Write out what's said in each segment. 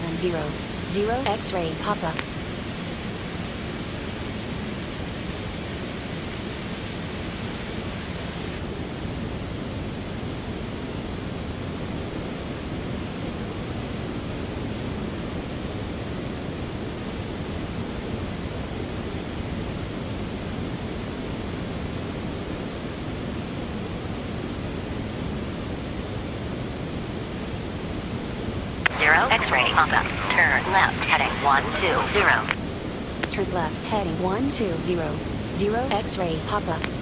70. Zero X-ray Papa. Zero X-ray Papa. Turn left heading 120. Turn left heading 120. Zero X-ray Papa.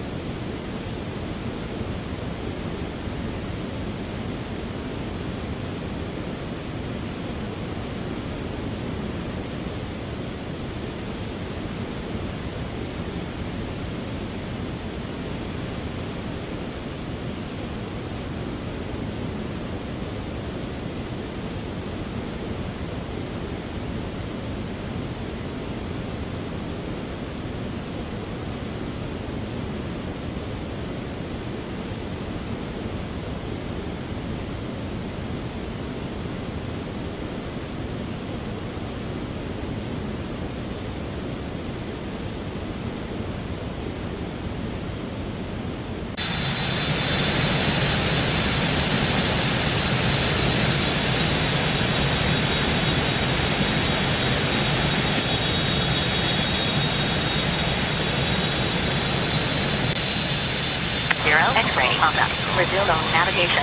Zero X-ray Papa. Resume on navigation.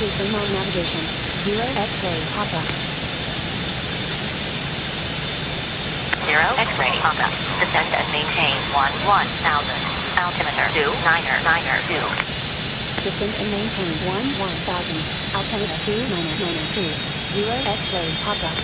Resume on navigation. Zero X-ray Papa. Zero X-ray Papa. Descend and maintain 11,000. Altimeter 2992. Descend and maintain one thousand. Altimeter two niner niner two. Zero X-ray Papa.